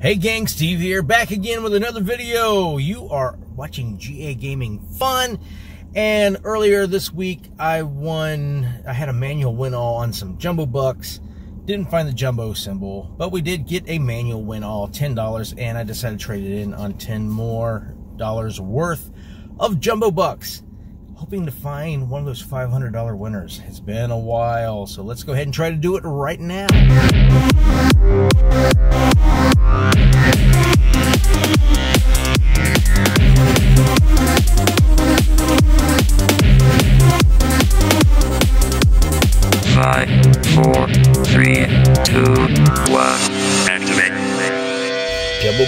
Hey gang, Steve here, back again with another video. You are watching GA Gaming Fun. And earlier this week, I won, I had a manual win all on some jumbo bucks. Didn't find the jumbo symbol, but we did get a manual win all, $10, and I decided to trade it in on 10 more dollars worth of jumbo bucks. Hoping to find one of those $500 winners. It's been a while, so let's go ahead and try to do it right now.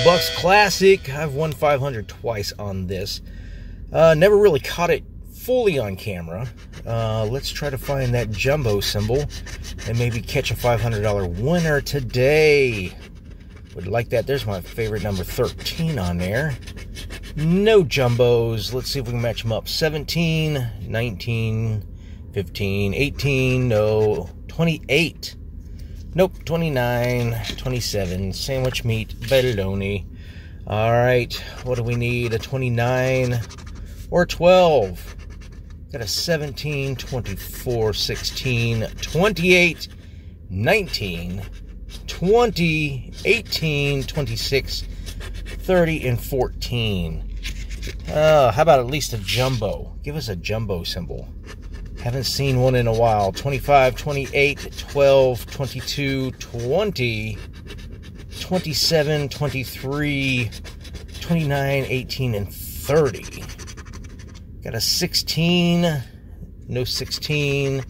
Bucks Classic. I've won 500 twice on this. Uh, never really caught it fully on camera. Uh, let's try to find that jumbo symbol and maybe catch a $500 winner today. Would like that. There's my favorite number 13 on there. No jumbos. Let's see if we can match them up. 17, 19, 15, 18, no, 28. Nope, 29, 27, sandwich meat, bologna. All right, what do we need? A 29 or 12? Got a 17, 24, 16, 28, 19, 20, 18, 26, 30, and 14. Uh, how about at least a jumbo? Give us a jumbo symbol. Haven't seen one in a while. 25, 28, 12, 22, 20, 27, 23, 29, 18, and 30. Got a 16, no 16,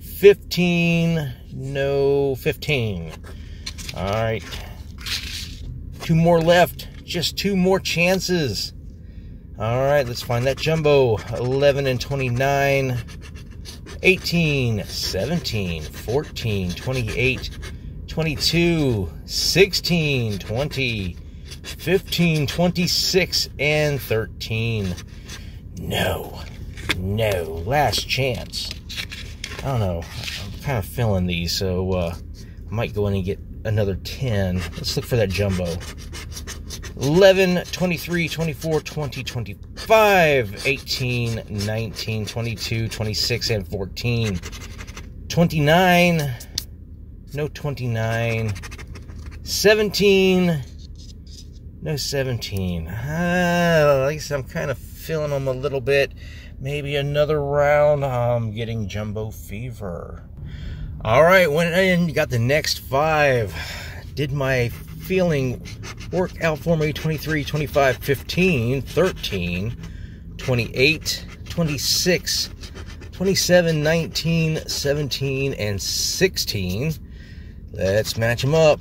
15, no 15. All right. Two more left. Just two more chances. All right, let's find that jumbo. 11 and 29. 18, 17, 14, 28, 22, 16, 20, 15, 26, and 13. No, no, last chance. I don't know. I'm kind of feeling these, so uh, I might go in and get another 10. Let's look for that jumbo. 11, 23, 24, 20, 25, 18, 19, 22, 26, and 14. 29, no 29. 17, no 17. Uh, at least I'm kind of feeling them a little bit. Maybe another round. I'm getting jumbo fever. All right, went in, got the next five. Did my feeling work out for me 23, 25, 15, 13, 28, 26, 27, 19, 17, and 16. Let's match them up.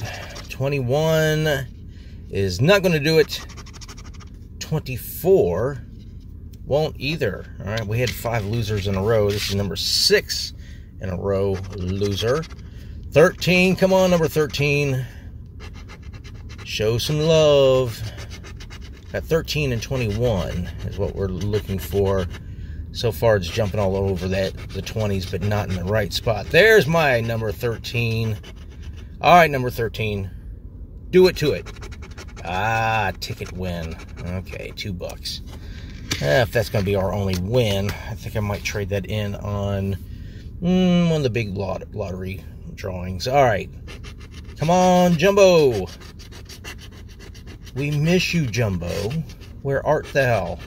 21 is not going to do it. 24 won't either. All right, we had five losers in a row. This is number six in a row loser. 13, come on, number 13. Show some love. At 13 and 21 is what we're looking for. So far, it's jumping all over that the 20s, but not in the right spot. There's my number 13. All right, number 13. Do it to it. Ah, ticket win. Okay, two bucks. Eh, if that's going to be our only win, I think I might trade that in on mm, one of the big lot lottery drawings. All right. Come on, Jumbo. We miss you, Jumbo. Where art thou?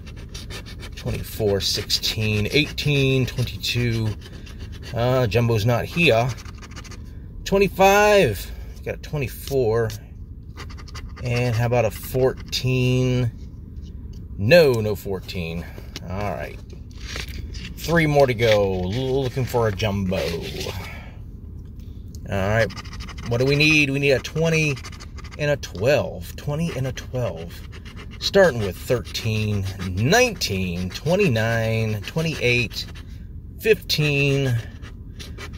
24, 16, 18, 22. Uh, Jumbo's not here. 25. Got a 24. And how about a 14? No, no 14. All right. Three more to go. Looking for a jumbo. All right. What do we need? We need a 20 and a 12. 20 and a 12. Starting with 13, 19, 29, 28, 15,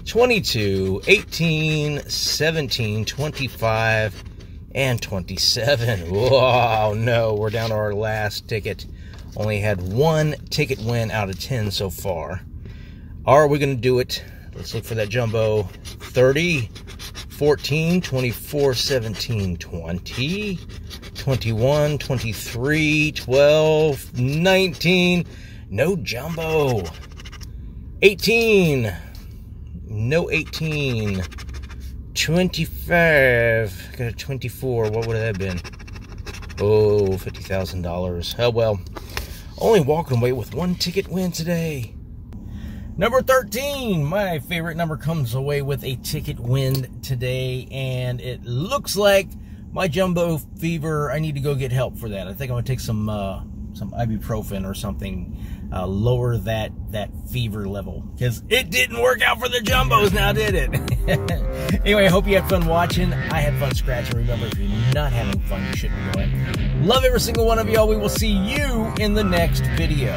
22, 18, 17, 25, and 27. Wow, no, we're down to our last ticket. Only had one ticket win out of 10 so far. Are we going to do it? Let's look for that jumbo. 30, 14, 24, 17, 20, 21, 23, 12, 19. No jumbo. 18. No 18. 25. Got a 24. What would that have been? Oh, $50,000. Oh, well. Only walking away with one ticket win today. Number 13, my favorite number comes away with a ticket win today, and it looks like my jumbo fever, I need to go get help for that. I think I'm gonna take some uh, some ibuprofen or something, uh, lower that that fever level because it didn't work out for the jumbos now, did it? anyway, I hope you had fun watching. I had fun scratching. Remember, if you're not having fun, you shouldn't do it. Love every single one of y'all. We will see you in the next video.